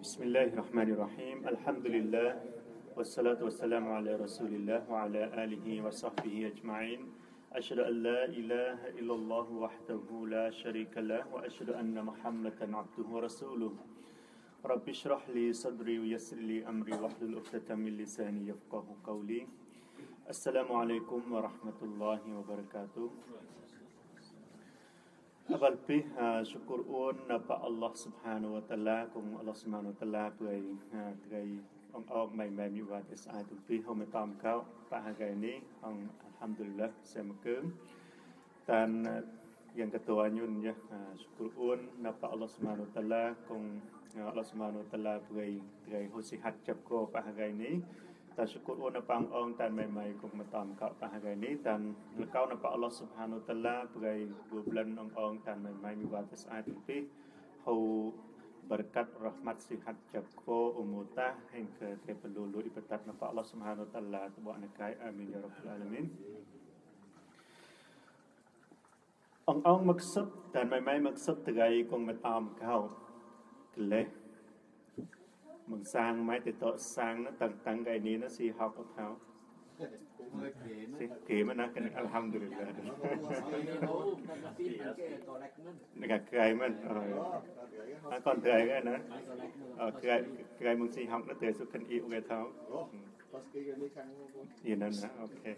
بسم الله الرحمن الرحيم الحمد لله والصلاة والسلام على رسول الله وعلى آله وصحبه أجمعين أشهد أن لا إله إلا الله وحده لا شريك له وأشهد أن محمدا عبده ورسوله رب اشرح لي صدري ويسر لي أمري واحلل عقدة من لساني يفقه قولي السلام عليكم ورحمة الله وبركاته អបលពីសុគរអូននៅព្រះអល់ឡោះស៊ុបហានវតាឡាគង់អល់ឡោះស៊ុបហានវតាឡាព្រៃថ្ងៃអងអងមិនមែនមានវត្តស្អាតទូពីហមតំកោបហកៃនេះអងអាល់ហាំឌុលឡាសេមកឹមតានយ៉ាងកតអញុនយ៉ាសុគរអូននៅព្រះអល់ឡោះស៊ុប ហានវតាឡាគង់អល់ឡោះស៊ុបហានវតាឡាព្រៃថ្ងៃហូស៊ីហាត់ចាប់កោបហកៃនេះតាសុគរអូនប៉ងអងតានមិនមិនគង់មកតំកោបហកៃនេះ តានលកោនៅព្រះអល់ឡោះស៊ុបហានវតាឡាព្រៃគូប្លិនអងអងតានមិនមិនមានវត្តស្អាតទូពីហូ berkat rahmat sihat jakko umuta hingga ke pelulu ibadat napa Allah Subhanahu wa taala tubuh nakai amin ya rabbal alamin អងអងមកសុទ្ធតែមិនមិនមកសុទ្ធថ្ងៃគង់មកតាមកោកលេសមកសាងម៉ៃទៅតសាងនោះតាំងតាំងថ្ងៃនេះណាស៊ីហកអត់ថោស៊ីគេមកណាកអល់ហាំឌុលឡានេះកក្រៃមិនអើកូនត្រៃហ្នឹងណាអឺក្រៃក្រៃមកស៊ីហកទៅសុខានអ៊ីអូគេថោ Pas ke ni kang យីណាណាអូខេ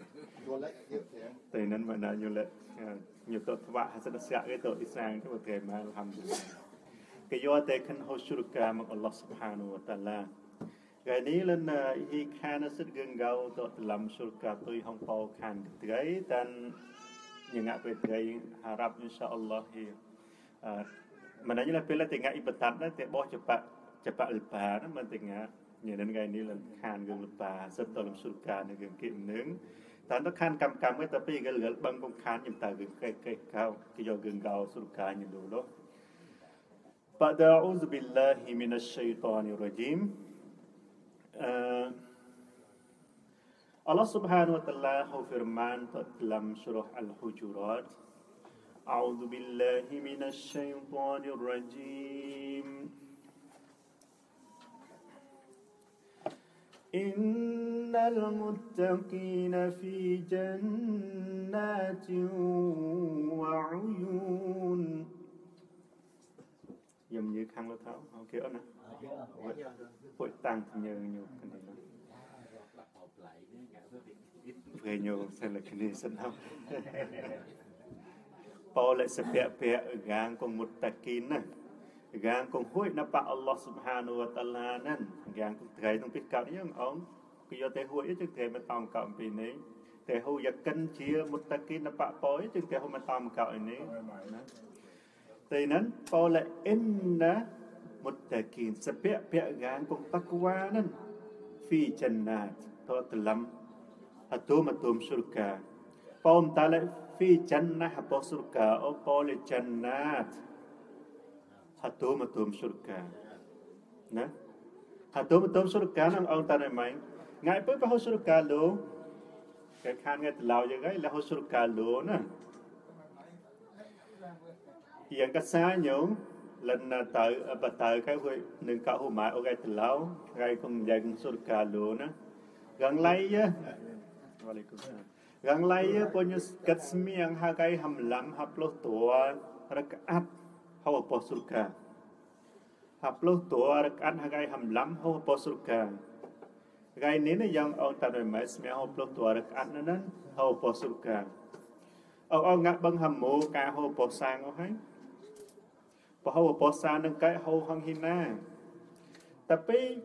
dua lek ye ya. តែនឹងមកណាញលញទៅថ្វាក់ហសិតស័កឯទៅអ៊ីសាងទៅគេមកអល់ហាំឌុលឡាគេយកតែខិនហូជ្រុកាមកអល់ឡោះស៊ុបហានូវតាឡា cái ní lên hi khan nó rất gần gau to làm sur ka tôi hong pau khan cái dan những ngạ về cái harap insyaallah hi mana như là pela tengah ibadat đó te boh cepat cepat lepa đó mình tengah như nên cái ní lên khan gần lepa rất to làm sur ka بعد أعوذ بالله من الشيطان الرجيم. آه، الله Allah subhanahu wa ta'ala firman ta dalam أعوذ بالله من الشيطان الرجيم. إن المتقين في جنات وعيون ខ្ញុំនិយាយខាងលើថោអូខេអត់ណាពួកតាំងញើញោគ្នាពេលញោសិលគ្នាសិនហើយប៉ូលសិភៈភៈកាងគងមុតតាគីនណាកាងគងហួយណាប៉អល់ឡោះស៊ុបហានូវតាឡាណានកាងគងត្រៃក្នុងពីកោយើងអងគឺយកតែហួយជឹងត្រៃមកតំកោអំពីនេះតែហូយកិនជាមុតតាគីនណាប៉ប៉យជឹងតែហូមកតំកោនេះណា Thế nên có lẽ inna muttaqin sepek pek gang kong takwa nan fi jannat to telam atum atum surga. Pom tale fi jannah apa surga o pole jannat atum atum surga. Nah. Atum atum surga nang ông ta này mày. Ngài bữa bao surga lo. Cái khan nghe lao như vậy là hô surga lo nè. យ៉ាងកសាញោលនតើបតើកែហួយនឹងកោហូម៉ាអូកែតឡៅកែគងយ៉ាងសុរកាលូណាកងឡៃយវ៉ាឡៃគុំសាកងឡៃយពញកាត់ស្មៀងហៅកែហំឡាំហាប់លោះតួរកអាត់ហៅបោសុរកាហាប់លោះតួរកអាត់ហៅកែហំឡាំហៅបោសុរកាកែនេះយ៉ាងអង តើមិនស្មៀហៅប្លោះតួរកអាត់ណានហៅបោសុរកាអងអងងាក់បឹងហមោកាហៅបោសាងអស់ហើយ bahawa puasa nang kai ho hang hina tapi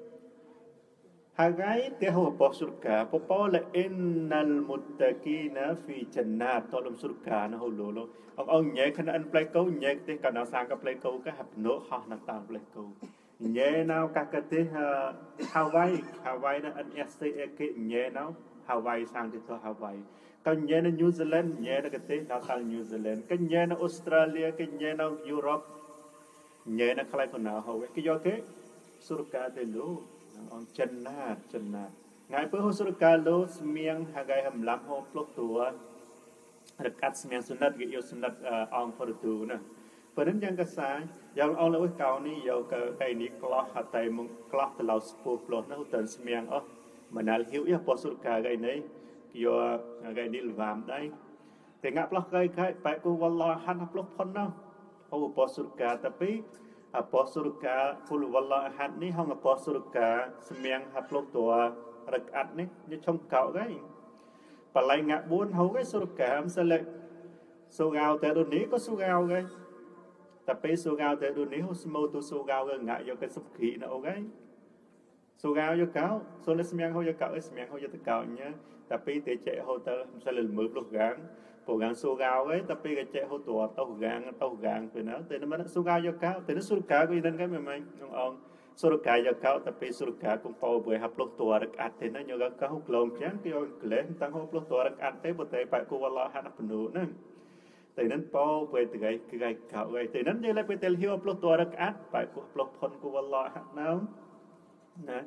hagai te ho po surga popo la innal muttaqina fi jannat to lum surga na ho lo lo ong ong nhẹ khana an play câu nhẹ te ka na sang ka play câu ka hap no ha na ta play câu nhẹ nào ka ka te Hawaii Hawaii na an este ke nhẹ nào Hawaii sang te to Hawaii ka nhẹ na New Zealand nhẹ na ka te na sang New Zealand ka nhẹ na Australia ka nhẹ na Europe nhẹ nó khai phần nào hầu cái do thế surga thế lũ on chân na chân na ngai pe ho sur ka lo smiang hagai ham lam ho plok tua rekat smiang sunat ge yo sunat ong for tu na ប៉ុន្តែយ៉ាងកសាយ៉ាងអងលើកៅនេះយកកៃនេះក្លោះហតៃមកក្លោះទៅឡៅស្ពូផ្លោះនោះទៅស្មៀងអស់មណាលហ៊ីវយ៉ាពោសុកាកៃនេះយកកៃនេះលវាមដៃតែងាក់ផ្លោះកៃកៃបែកគូវឡោហាន់ផ្លោះផុននោះអូពោសុកាតែពីអពោសុកាគូវឡោហាន់នេះ ហងអពោសុកាស្មៀងហាផ្លោះតួរកអាត់នេះយកឆុងកៅកៃបលៃងាក់4ហូកៃសុរកាមសលេសូកៅតែរុនេះក៏សូកៅកៃ tapi sugao te du ni husmo tu sugao ga nga yo ke sup khi na ogai sugao yo cao so le smiang ho yo cao es smiang ho yo te cao nya tapi te che ho te sa le mu lu gang po gang sugao ấy tapi cái che ho tu tau gang tau gang pe na te na mana sugao yo cao te na surka ko idan ka me mai ngong ong surka yo cao tapi surka cũng po bue hap lu tu rak at te na yo ga ka ho klom chang ki yo kle tang ho lu tu rak at te bo te pa ko wala ha na pnu na តែនឹងពោពេលថ្ងៃគេកៅហើយតែនឹងយើងទៅតែហៀវផ្លុះតរកាត់បែបផ្លុះផុនគូវឡោហាក់ណៅណា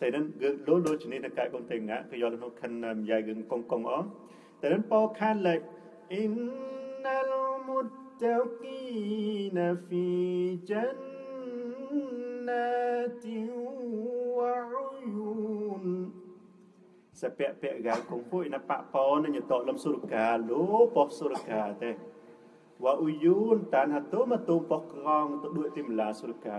តែនឹងលោលោជនេះនៅកា យកូនតែងាគឺយកនៅខានយាយកឹងកងកងអតែនឹងពោខានលេអ៊ីនណាលមុតតគីណាហ្វីចិនណាទីវ៉ាយូន sa pe pe ga kung hui na pa po na nyo to lam surga lo po surga te wa uyun tan ha to ma to po krong to duit tim la surga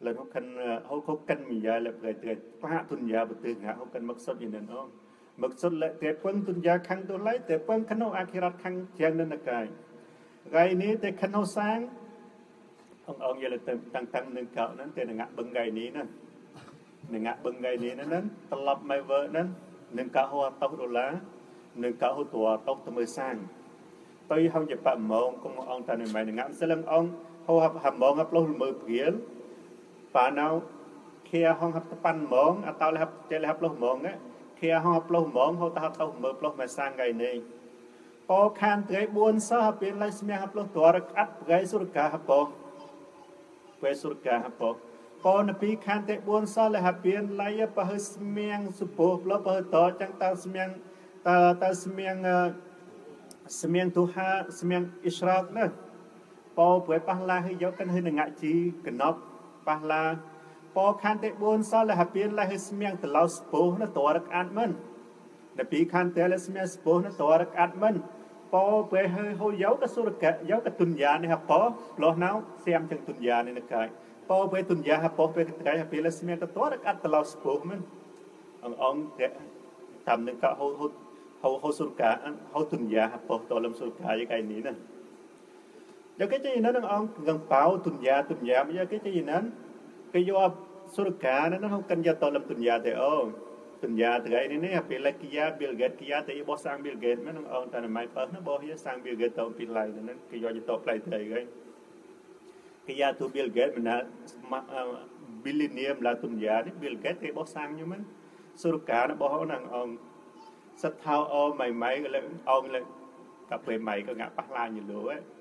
nang ong te to lam tun ya ni ni lần hốc khăn hốc hốc cân mì ya là người người phá tuần ya bật từ ngã hốc cân mắc sốt như nên ông mắc sốt lại tế quân tuần ya khăn tôi lấy tế quân khăn hốc akhirat khăn chàng nên là cái gai ní tế khăn hốc sáng អង្គអង្គយកទៅតាំងតាំងនឹងកោហ្នឹងតែនឹងបឹងថ្ងៃនេះណានឹងបឹងថ្ងៃនេះហ្នឹងត្រឡប់មកវើហ្នឹងនឹងកោហោតោដុល្លារនឹងកោហោតួតោទៅមើសាងទៅហងជាបមងគងអង្គតានឹងមិននឹងស្លឹងអង្គហោហមងផ្លោះមើព្រៀលប៉ាណៅខៀហងហបប៉ាន់មងអតោលហបចេលហបផ្លោះមងខៀហងផ្លោះ មងហោតហទៅមើផ្លោះមកសាងថ្ងៃនេះពោខានត្រី4សោះពេលឡៃស្មះផ្លោះតរកាត់ប្រៃសុរកាហបោពេលសុរកាហបោកនពីខានតែ4សលហពៀនឡៃបហស្មៀងសុពោផ្លបហតចឹងតើស្មៀងតើតើស្មៀងស្មៀងទុហាស្មៀងអ៊ីស្រកណាពោព្រៃ ប៉ះឡាហយកកិនហឹងងាក់ជីកណប់ប៉ះឡាពោខានតែ4សលហពៀនឡៃស្មៀងតឡោស្ពោណាតរកអានមិននៅពីខានតែលស្មៀងស្ពោណាតរកអានមិនពោព្រៃហហយកកសុរកយកកទុនយ៉ានេះហពោផ្លោះណៅសៀមចឹងទុនយ៉ានេះនៅកាយ po pe tun ya ha po pe kai ha pe la smia ka tor at la spoke man ang ong te tam นึง ka ho ho ho ho sur ka ho tun ya ha po to lam sur ka ya kai ni na ya cái gì nó đang ông gần bảo tuần gia tuần gia bây giờ cái gì nó cái do số cả nó không cần gia to làm tuần gia thì ô tuần gia thì cái này bị lại kia Bill Gates kia thì bỏ sang Bill Gates mà ông ta là mai phật nó bỏ sang Bill Gates tao bị lại nên cái do to lại thì cái kaya tu Bill Gates mana billionaire la tum ya ni Bill Gates te bo sang như man surka na bo nang ong sat thao o mai mai le ong le ka pe mai ka ngạ pah la như lo ấy ពតលម៉ៃកងាប៉ះឡាលូវិវិ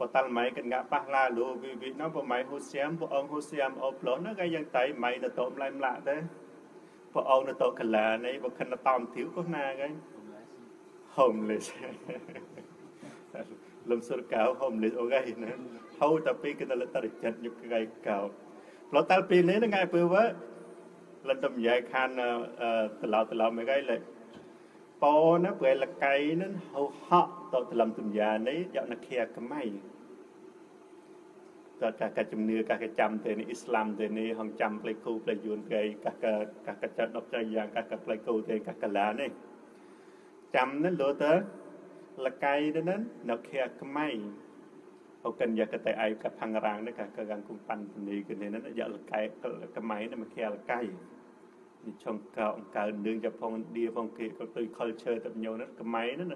ណពម៉ៃហូសៀមពអង្គហូសៀមអប្លន់ក៏យ៉ាងតៃម៉ៃទៅតមឡៃម្លាក់ទេពអង្គទៅតកលានៃបខិនតំធីវក៏ណាកៃ homeless លំសុរកៅ homeless អូកៃណា hầu tapi kita letak dekat nyuk kai kau lo tal pi ni ngai pu wa lần tầm dài khan từ lâu từ lâu mấy cái lại po nó về là cây nó hậu họ tao từ làm tầm già đấy dạo nó kia cái máy cả cả cả chấm nưa cả cái chăm thế này Islam thế này hong chăm play cool play yun cái cả cả cả cái chợ đọc chơi giang cả cả play cool thế cả cả lá này chăm nó lúa tới là cây đó nó kia cái máy អូកិនយកតែឯកផាំងរាងនេះក៏កងគុំប៉ាន់នីគឺនេះណាយកលកែកម៉ៃនេះមកខែលកៃ នេះឆុងកោអង្គើនឹងជប៉ុនឌីផងគេក៏ទៅ culture ទៅញោណាកម៉ៃណា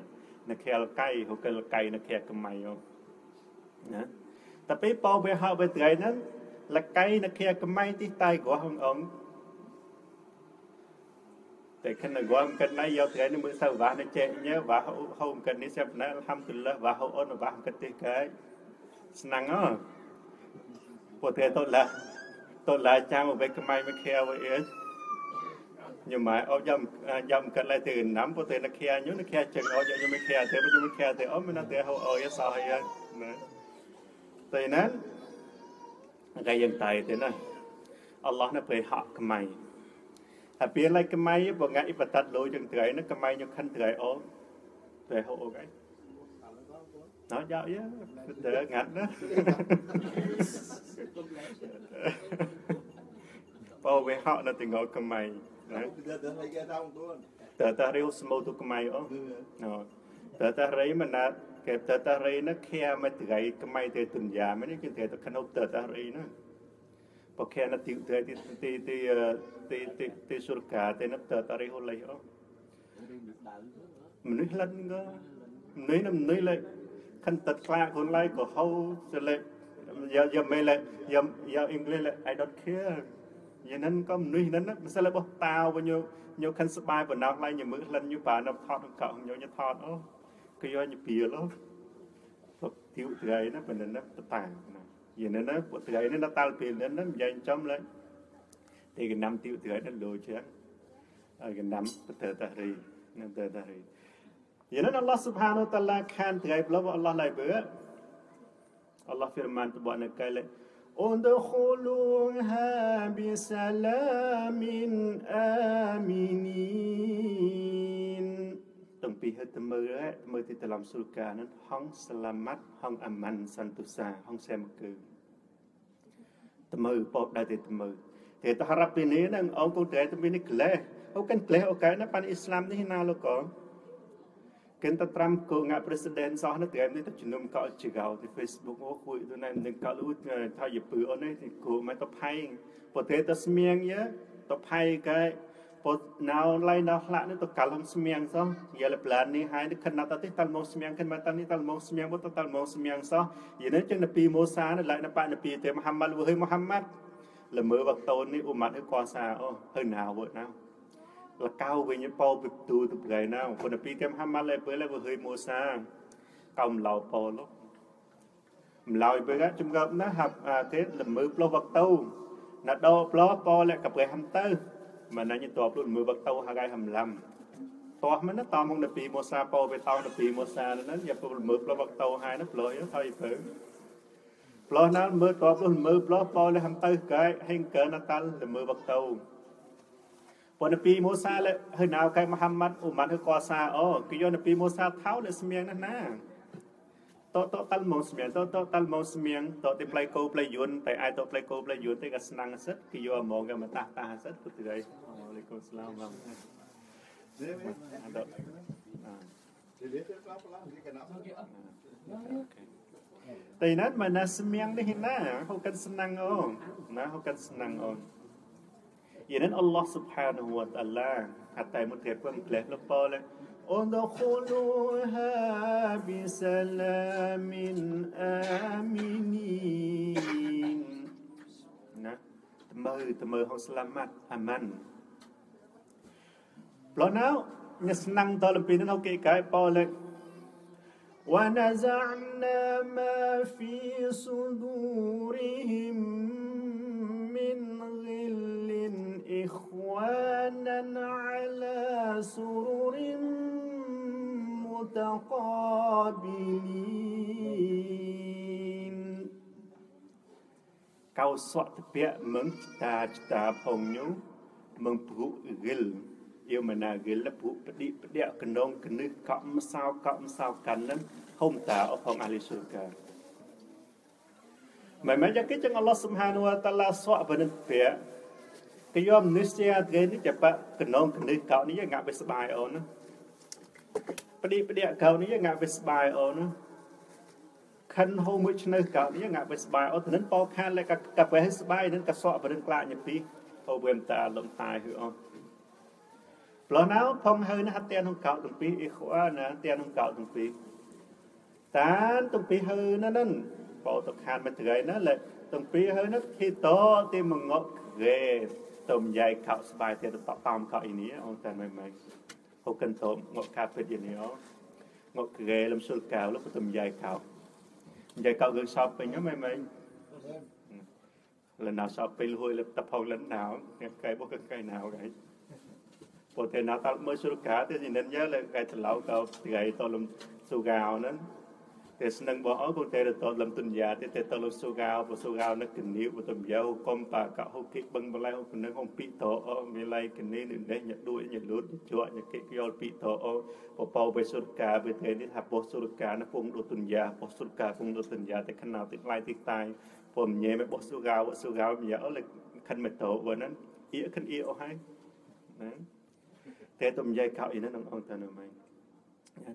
នៅខែលកៃហូកិលកៃនៅខែកម៉ៃអូណាតែពេលបោវាហៅទៅថ្ងៃហ្នឹងលកៃនៅខែកម៉ៃទីតៃក៏ហងអងតែខណៈគាត់កិនណៃយកថ្ងៃនេះមើលសៅវ៉ានៅចេញញើវ៉ាហូមកិននេះសិបណាអល់ហាំឌុលឡាវ៉ាហូអូនវ៉ាកិនទីកែ senang ah. Potato lah. តឡាចាំមកក្មៃមកខែវិញអីញ៉ាំអត់យ៉ាំយ៉ាំកាត់ឡៃទៅណាំពោទៅណាខែញូណាខែចឹងអត់យ៉ាំមិនខែទៅមិនខែទៅអ ត់មិនទៅហៅអយសោះហើយណាតែណាតែយ៉ាងតៃទៅណាអល់ឡោះណាពេលហក់ក្មៃហើយពេលឡៃក្មៃបើងាក់អ៊ីបតាត់លុយចឹងត្រៃណាក្មៃញ៉ាំខិនត្រៃអត់តែហៅអូកឯង nó dạo chứ đỡ ngặt đó bao về họ là tình ngồi cầm mày tờ ta rêu smô tu cầm mày ó tờ ta rấy mà nà cái tờ ta rấy nó khe mà tự gầy cầm mày từ tuần già mấy cái thể khăn hộp tờ ta rấy nó bao khe nó tiêu thế thì thì thì thì thì thì sủi cả thì nó tờ ta rấy hôn lấy ó mình nói lần cơ nói nó nói lại ខិនទឹកខ្លាខ្លួនឡៃក៏ហៅទៅលេយកយកមេលេយកយកអ៊ីងគ្លេស I don't care យ៉ាងนั้นក៏មនុស្សហ្នឹងមិនសិលរបស់តាវវិញយកខិនស្បាយបណ្ដោះឡៃញមើលលិនយូប៉ានៅថតកោយកញថតអូគឺយកញពីលទៅទីត្រៃណាប៉ុណ្ណឹងណាតាយ៉ាងហ្នឹងណាពួកត្រៃនេះដល់តាល់ពេលហ្នឹងនិយាយចំលេទីកណាំទីត្រៃហ្នឹងលោជាហើយកណាំទៅតារីនៅទៅតារី Yanan Allah Subhanahu wa taala kan trai pula Allah lai ber. Allah firman tu buat nak kale. Udkhuluha bisalamin aminin. Tong pi het mơ á, mơ ti dalam surga nan hong selamat, hong aman santosa, hong sem ke. តមើបបដែរទៅមើតែតហរាប់ពីនេះនឹងអង្គទៅតែទៅនេះក្លេះអូកាន់ក្លេះអូកែណាបានអ៊ីស្លាមនេះណាលោកក Kita tram ko nga presiden sa na tiam ni ta chinum ka chigao ti Facebook o khu tu na ning ka lu tha ye pu o nei ti ko ma to phai po te ta smiang ye to phai ka po now lai na hla ni to kalam smiang so ye le plan ni hai ni khan na ta ti tal mo smiang khan ma ta ni tal mo smiang bo to tal mo smiang so ye ne chang na pi mo sa na lai na pa na pi te Muhammad wo hei Muhammad le mơ bạc tôn ni umat hei kwa sa o hơi nào vợ nào លកៅវិញពោពីទូទៅប្រៃណាពុនពីតាមហាម៉ាឡេពេលលេវើហុយមូសាកំឡោពោលម្លោយពេលជំងើបណាហាប់អាទេល្មើផ្លោះវកទៅណាដោផ្លោះពោលកប្រៃហាំទៅមិនណាញតបលមើវកទៅហាកៃហាំឡាំតោះមិនតមកនៅពីមូសាពោទៅតនៅពីមូសាហ្នឹងយ៉ាពលមើផ្លោះវកទៅហើយណាផ្លោយហើយពើផ្លោះណាមើតបលមើផ្លោះពោលហាំទៅកែហេងកើណាតាល់ល្មើវកទៅ ប៉ុន្តែពីមូសាលេហើយណៅកែមហាម៉ាត់អ៊ូម៉ាត់ហើយកសាអូគឺយកនៅពីមូសាថៅលេស្មៀងណាស់ណាតតតលមកស្មៀងតតតលមកស្មៀងតទីផ្លៃគោផ្លៃយួនតែអាចតផ្លៃគោផ្លៃយួនទេក៏ស្នាំងសិតគឺយកហ្មងក៏មកតាស់តាស់សិតពុទ្ធិរៃអាឡៃគុំស្លាមបងតែណាត់មកណាស្មៀងនេះណាហូកិនស្នាំងអូណាហូកិនស្នាំងអូ Yanan Allah subhanahu wa ta'ala Hatta một thiệt vâng lệ lúc bò lệ ادخلوها بسلام آمنين nè mơ mơ hong selamat aman ព្រោះណៅញស្នាំងតលពីនោះគេកែប៉លេ ونزعنا ما في صدورهم إخوانا على سرر متقابلين កៅសក់តពៈមឹងតាចតាផងញូមឹងព្រុហ្គិលយមណាហ្គិលព្រុបឌិបដៈកណងកនឹកកំសោកំសោកាន់នឹងហុំតាអផងអាលីស៊ូកាមិនមែនយ៉ាងគេចឹងអល់ឡោះសុបហានវតាឡាសក់បនិតពៈ គេយកមនុស្សជាគេនេះចាប់កណងគនិសកោនេះងាក់វាស្បាយអូនណាផ្ឌីផ្ដៀកកោនេះងាក់វាស្បាយអូនណាខិនហូមួយឆ្នៅកោនេះងាក់វាស្បាយអូនទៅនឹងបោខានលេកកាប់វាស្បាយនឹងកសក់បរិនក្លាញញពីហូវេមតាលំតាយគឺអូនប្លោះណៅផងហើយណាអត់ទាំងក្នុងកោទាំងពីរអ៊ីខ្វាណាទាំងក្នុងកោទាំងពីរតានទាំងពីរហើយណានឹងបោទៅខានមិនត្រៃណាលេទាំងពីរហើយណាធីតទីមងក់ រេទៅម្យាយខោស្បាយទៀតតតាមខោអ៊ីនេះអូនតែមិនមិនហូកិនទៅងក់កាពេតយនេះអូងក់ក្រែលំសុលកៅលទៅម្យាយខោម្យាយខោគឺសອບពេញមិនមិន lần nào sau pil hui lập tập hậu lần nào cái bố cái nào cái bộ thế nào ta mới sửa cả thế thì nên nhớ là cái thật lão tao cái tao làm su gạo nữa thế senang bỏ ở cũng thế là tao làm tuần giả thế thế tao làm su gạo bộ su gạo nó kinh níu bộ tuần giả hô com bà cả hô kích bưng bà lai hô phần nó không bị tổ ở mi lai kinh níu nên đấy nhặt đuôi nhặt lút chúa nhặt cái cái bị tổ ở bộ bao về sửa cả về thế thì hạp bộ sửa cả nó cũng đồ tuần giả bộ sửa cả cũng đồ tuần giả thế khăn nào thì lai thì tai ผมញ៉ែមកបោះស៊ូកៅស៊ូកៅញ៉ែអលខិនមកតោបើហ្នឹងអ៊ីខិនអ៊ីអស់ហើយណាតែទំយាយកៅអ៊ីហ្នឹងអង្គទៅនៅម៉េច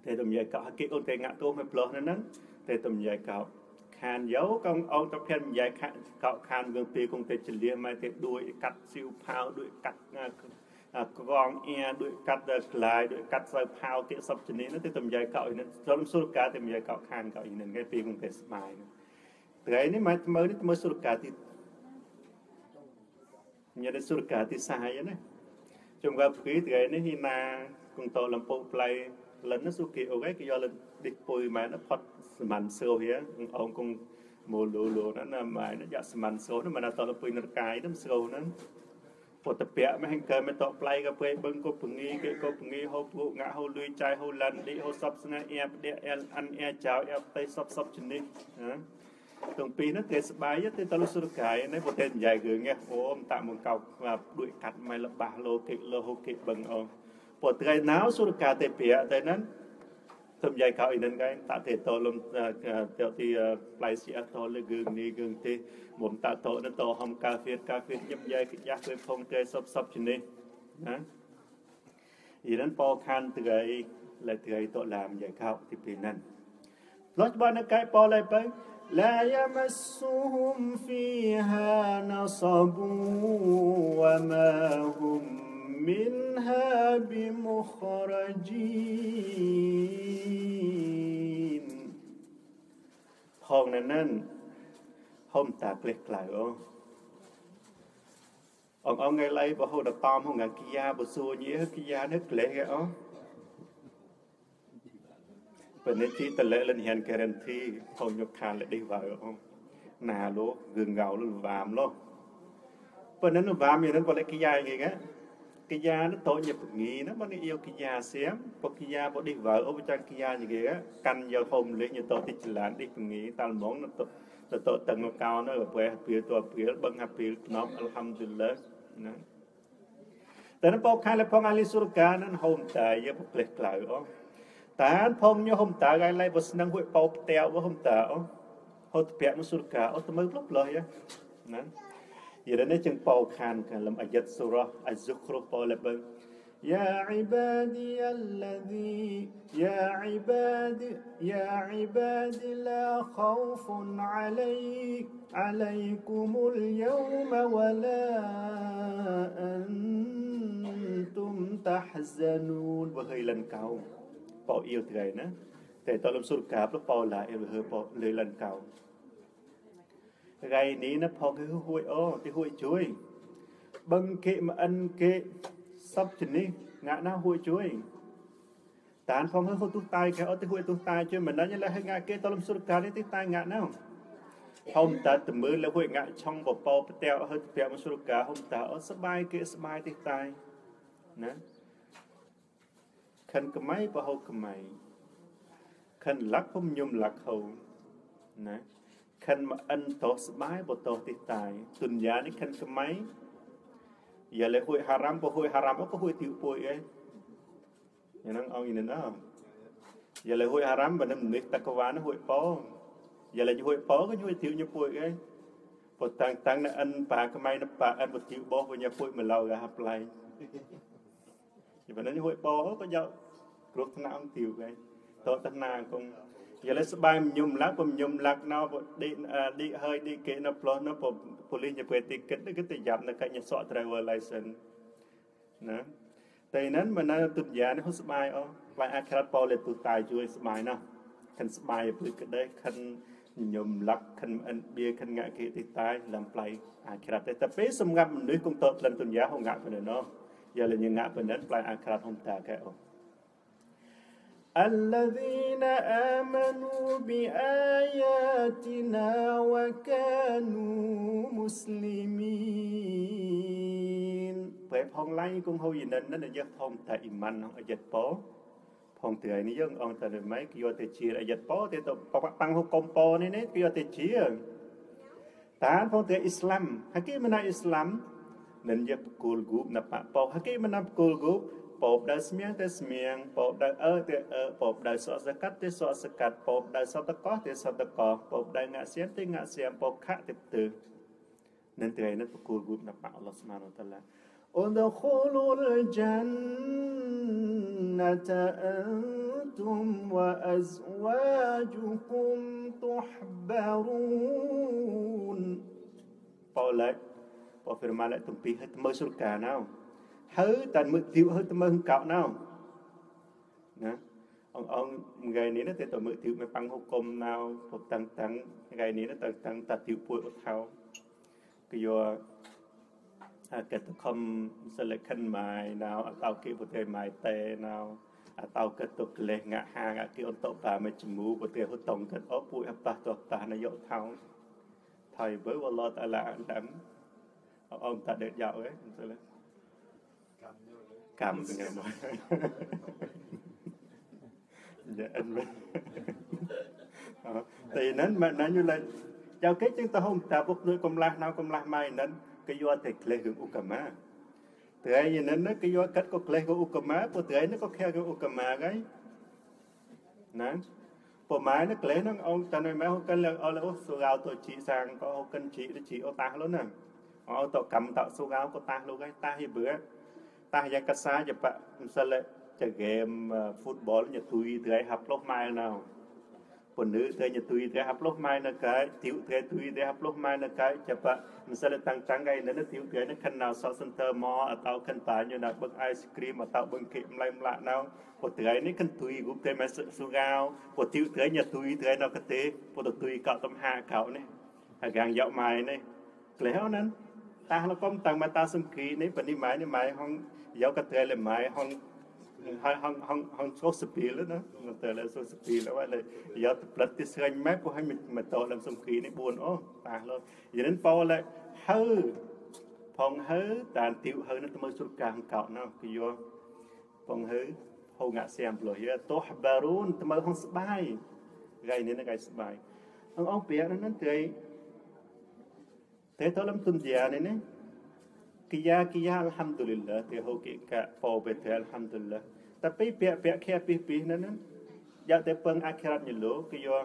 តែទំយាយកៅគេអូនតែងាក់ទោមកផ្លោះហ្នឹងតែទំយាយកៅខានយោកងអង្គទៅភេទយាយខាកៅខានវងពីគង់តែចលាមកតែដួយកាត់ស៊ីវផាវដួយកាត់កងអៀដូចកាត់ក្លាយដូចកាត់សៅផាវគេសពជនីនោះទៅទំយាយកៅអ៊ីហ្នឹងត្រឹមសុរកាទៅយាយកៅខានកៅអ៊ីហ្នឹងគេពីគង់តែស្បាយហ្នឹងថ្ងៃនេះមកមើលនេះមើលសុរកាទីញ៉ាំសុរកាទីសាយណាជុំកាព្រីថ្ងៃនេះហ៊ីណាគងតលំពោផ្លៃ លិនសុគីអូគេគេយកលិនឌិពុយម៉ែនផត់សមានសើហៀអងគងមូលូលូណាណាម៉ែនយ៉ាសមានសើណាម៉ែនតលពុយនរកាយនឹងសើហ្នឹងពុតពៈមិនហិងកើមិនតផ្លៃក៏ពេលបឹងក៏ពងីគេក៏ពងីហូបពួកងាក់ហូលុយចាយហូឡាន់ឌីហូសពស្នាអែបដេអែលអានអែចៅអែបតៃសពសពជនេះណាទាំងពីរនោះគេស្បាយទេតលសុរកាយនេះប្រទេសនិយាយគឺងអូមតាមកកោដួយកាត់ម៉ៃលបាសលោគេលោហូគេបឹងអូ ព្រោះថ្ងៃណៅសុរកាទេព្រាតែนั้นទំយាយកោអ៊ីនិនកាយតាទេតលំតទីផ្លៃស៊ីអតលគឺនេះគឺទេមុំតាតនតហំកាហ្វៀតកាហ្វៀតយឹមយាយខ្ចាស់គឺផុងទេសពសពជនេះណាអ៊ី និនបោខានថ្ងៃលេថ្ងៃតឡាមយាយកោទីពីนั้นផ្លោះបានកាយបោឡៃបើ لا يمسهم فيها نصب وما هم منها بمخرجين ផងនៅនឹងហុំតាក្លេះក្លៅអូអងអងថ្ងៃឡៃបើហូតតំហងគិយាបើសួរញីគិយានេះក្លេះអូ peniti tele len hian guarantee thong nhục khan le đi vào không nà lô gừng gạo lô vàm lô bên nó vàm gì nó có lại cái dài gì á cái da nó tội nhập nghỉ nó bắt yêu cái da xém có cái da bỏ đi vợ ở trong cái da như vậy á canh giờ hôm lấy như tội thì chỉ là đi nghỉ ta món nó tội nó tội tầng nó cao nó ở quê phía tua phía bưng hạt phía nó alhamdulillah nè តែនៅបោកខាលផងអាលីសុរកានឹងហូមតាយបក្លេះក្លៅអូតានផងញោហុំតាកាយឡៃបស្នឹងហួយបោផ្ទែវហុំតាអូហត់ពាក់មសុរកាអូតមើផ្លុបលយណា يرنا باو كان كان لم أجد سورة يا عبادي الذي يا عبادي يا عبادي لا خوف علي عليكم اليوم ولا أنتم تحزنون وهي لن كاو باو إيو تغينا ថ្ងៃនេះណាផកគឺហួយអូទីហួយជួយបឹងគេមកអិនគេសពជនេះងាក់ណាហួយជួយតានផងហឺទុះតាយគេអត់ទីហួយទុះតាយជួយមិនដឹងឡើយងាក់គេតលំសុរកានេះទីតាយងាក់ណាហុំតាតមើលលើហួយងាក់ឆុងបបោប្រតែហឺប្រាក់មសុរកាហុំតាអត់សបាយគេសបាយទីតាយណាខិនកំៃបហូកំៃខិនលក្ខពុំញុំលក្ខហូណា ខិនមកអិនតោស្បាយបតោទីតាយទុនយ៉ានេះខិនកំៃយ៉ាលេហួយហារ៉ាំបហួយហារ៉ាំក៏ហួយទីពួយឯងយ៉ាងហ្នឹងអងយិនណាយ៉ាលេហួយហារ៉ាំបើនឹងនេះតកវ៉ានហួយប៉យ៉ាលេហួយប៉ក៏ហួយទីញពួយឯងពតាំងតាំងនៅអិនបាកំៃនៅបាអិនបទីបោះវិញពួយមកឡៅកាប្លែង thì vấn đề hội bò có dạo lúc thằng nào tiêu cái to thằng nào cũng giờ lấy bài nhum lắc cũng nhum lắc nó đi đi hơi đi kệ nó plot nó bộ police nhập về ticket nó cái tiền giảm nó cái nhà sọ driver license nè តែนั้นមិនណាទុតិយានេះស្បាយអូខ្លាចអាក្រាត់ប៉លេទុតាយជួយស្បាយណាស់ខិនស្បាយព្រឹកក្តីខិនញំលក្ខខិនអិនបៀខិនងាក់គេទីតាយលំផ្លៃអាក្រាត់តែតែពេលសម្រាប់មនុស្សគង់តតលិនទុតិយាហងងាក់ប៉ុណ្ណោះ giờ là những ngã bên đất lại akhirat hom ta cái ô الذين آمنوا بآياتنا وكانوا مسلمين ពេលផងឡៃគង់ហូយនិននឹងយើងផងតែអ៊ីម៉ាន់អយិតពោផងទៅនេះយើងអងតែមិនគេយកទៅជាអយិតពោទៅប៉ាំងហុកុំពោនេះនេះគេយកទៅជាតានផងទៅអ៊ីស្លាមហើយគេមិនណាអ៊ីស្លាមនឹងយកពគូលគូបណាប៉ពោហើយគេមិនណាពគូលគូប ពោបដោយស្មៀងទៅស្មៀងពោបដោយអើទៅអើពោបដោយសក់សកាត់ទៅសក់សកាត់ពោបដោយសតកោទៅសតកោពោបដោយងាក់សៀមទៅងាក់សៀមពោបខៈទៅទើនឹងថ្ងៃនេះប្រគល់គូបដល់ប៉ាអល់ឡោះស្មានតាឡាអូនដល់ខូលលចាន់ណតអន្តុមវអស្វាជគុមទុហបរូនបោលបោហ្វឺម៉ាឡេតំពីហិតមើលសុលកាណោ ទៅមើទីវមិនប៉ាំងហុកុំណៅពុតតាំងតាំងថ្ងៃនេះទៅតាំងតាទីវពួយអត់ថោគឺយកកិត្តខំសិលខិនម៉ាយណៅអតោគិពុទ្ធេម៉ាយតេណៅអតោកិត្តទុកលេះងាក់ហាងអគិអន្តបាមេចមូពុទ្ធេហុតងកិតអពួយអបតតតានយោថោថៃបើវឡតអឡាអណ្ដាំអងតាដេតយោឯងសិល កម្មថ្ងៃមកយ៉ាអិនវិញតែนั้นមកណាញ់លេចៅគេចឹងទៅហុំតាពុកដូចកំឡាស់ណៅកំឡាស់ម៉ៃហ្នឹងគេយកតែក្លេសរឿងឧកមាត្រៃយនឹងគេយកកាត់ក៏ក្លេសក៏ឧកមាព្រោះត្រៃនេះក៏ខែក៏ឧកមាហើយណាប្រម៉ែនេះក្លេសនឹងអងតានៅម៉ែហូកិនលើអលអូសូកៅទៅជីសាងក៏ហូកិនជីទៅជីអូតាស់លុនណាអោទៅកម្មតសូកៅក៏តាស់លោកហើយតាស់យបឺ តាស់យ៉ាងកសាយបៈមិនសិលចហ្គេម football ញទុយត្រៃហាប់លោះម៉ែណៅពន្លឺត្រៃញទុយត្រៃហាប់លោះម៉ែនៅកាយទីវត្រៃទុយត្រៃហាប់លោះម៉ែនៅកាយចបៈ misalnya tang-tang gai nana tiu gai na kan nào so center mo atau kan pa nyo na bưng ice cream atau bưng kek mlai mla nào po trai ni kan tui gup te mas su gao po tiu trai nya tui trai na ka te po to tui ka tom ha kau ni ha gang yau mai ni kleo nan ta nó kom tang ma ta sum ki ni pa ni mai ni mai hong yau ka trai le mai hong ហើយហងហងហងចូលស្ពីលណាទៅលើចូលស្ពីលហើយយកទៅផ្លិតទីស្រាញ់ម៉ែពួកឲ្យមកតឡើងសំគ្រីនេះ4អូតាស់លោកយានប៉ោឡែហើផងហើតានទីវហើនឹងទៅមើលសុរកាងកោណោគឺយកផងហើហងងាក់សៀមផ្លោះយតោះបារូនទៅមើលហងស្បាយថ្ងៃនេះថ្ងៃស្បាយអងអងពាក់ហ្នឹងទៅតែតលំទុនជានេះណា kia kia alhamdulillah te ho ke ka po be te alhamdulillah tapi pihak-pihak kia pih-pih nan ya te peng akhirat ni lo ke yo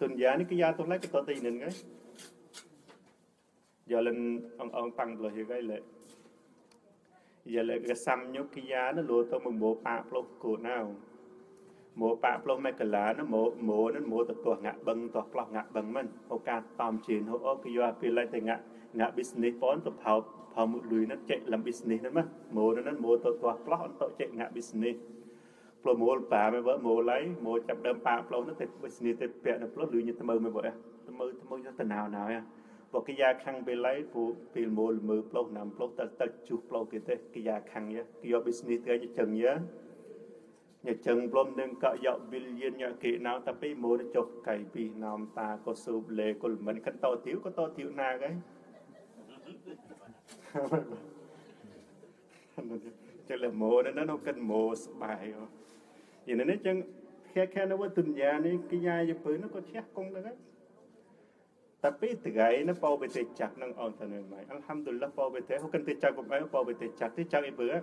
dunia ni kia tu lai ke to ti nen ngai giờ lên ông ông tăng rồi thì cái lệ giờ lại cái xăm nhóc cái giá nó lùa tôi một bộ bạc lô cổ nào bộ bạc lô mấy cái lá nó bộ bộ nó bộ tập tuột ngạ băng tuột lọc ngạ băng mình hồ ca tòm chín hồ ô cái giờ bị lại từ ngạ ngạ business pon tập hậu hậu một lùi nó chạy làm business nữa mà bộ nó nó bộ tuột tuột lọc nó chạy ngạ business ផ្លោមូលប៉ាមកមើលម៉ូឡៃម៉ូចាប់ដើមប៉ាផ្លោនោះទៅ business ទៅពាក់នៅផ្លោលឺញទៅមើលមកបើទៅមើលទៅមើលទៅណៅណៅបកយ៉ាខាងបេឡៃពូពីមូលមើលផ្លោណាំផ្លោទៅទៅជុះផ្លោគេទេកយ៉ាខាងយ៉ាគេយក business ទៅចឹងយ៉ាញ៉ាចឹងផ្លុំនឹងកយក billion ញ៉ាគេណៅតែពីម៉ូចុះកៃពីណោមតាក៏ស៊ូបលេគុលមិនកិនតទៀវក៏តទៀវណាកហើយ ចឹងលេម៉ូនៅនោះកិនម៉ូស្បាយយីនេះចឹងខែខែនៅវត្តញ្ញានេះគេយ៉ាយពើនោះក៏ឈះគង់ដែរ tapi tegai na pau bete chak nang on tan mai alhamdulillah pau bete ho kan te chak ko mai pau bete chak te chak i bữa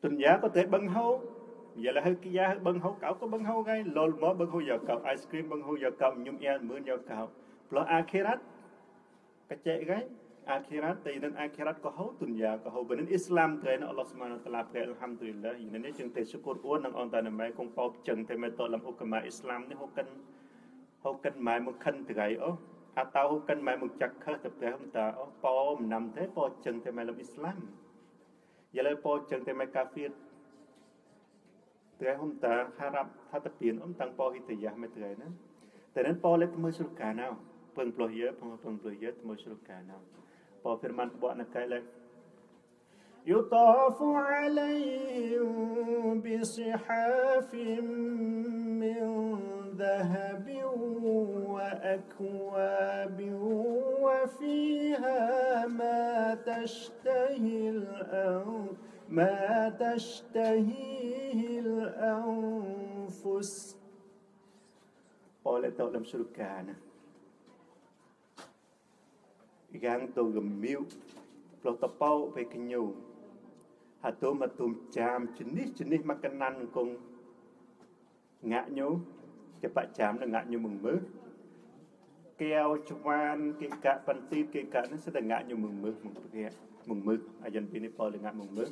tuần giá có thể bưng hâu giờ là hơi kia giá bưng hâu cậu có bưng hâu ngay lol mó bưng hâu giờ cậu ice cream bưng hâu giờ cậu nhung en mươn giờ cậu lo akhirat cái chạy gái akhirat thì nên akhirat có hậu tuần giá có hậu bên Islam thế nó Allah subhanahu wa taala phải alhamdulillah ini ni chừng te syukur uan nang on tan mai kong pau chừng te mai to lam ukama Islam ni ho kan ហូកិនម៉ែមកខិនត្រៃអូអាតៅហូកិនម៉ែមកចាក់ខើទៅព្រះមតាអូប៉ោមិនណាំទេប៉ោចឹងតែម៉ែលំអ៊ីស្លាមយ៉ាលើប៉ោចឹងតែម៉ែកាហ្វៀតព្រះហុំតាហារាប់ថាតពៀនអ៊ំតាំងប៉ោហិតយ៉ាម៉ែត្រៃណាតែនឹងប៉ោលេតមើលសុរកាណៅពឹងផ្លោះយើពឹងពឹងផ្លោះយើមើលសុរកាណៅ bahwa بو أنا nakalak يطاف عليهم بصحاف من ذهب وأكواب وفيها ما تشتهي الأنفس ما تشتهيه الأنفس قال دولة شركانه តលំសុរកាណាយ៉ាងទៅកមៀវផ្លោះតបោពេលកញូហាតុមមកទុំចាមជនិះជនិះមកកណាន់គងងាក់ញូจะបចាំនឹងងាក់ញូមមើកែវច្វានគេកាក់បន្ទីគេកាក់នេះសិតងាក់ញូមមើមកគេមកមើអាយិនពីនេះពលងាក់មកមើ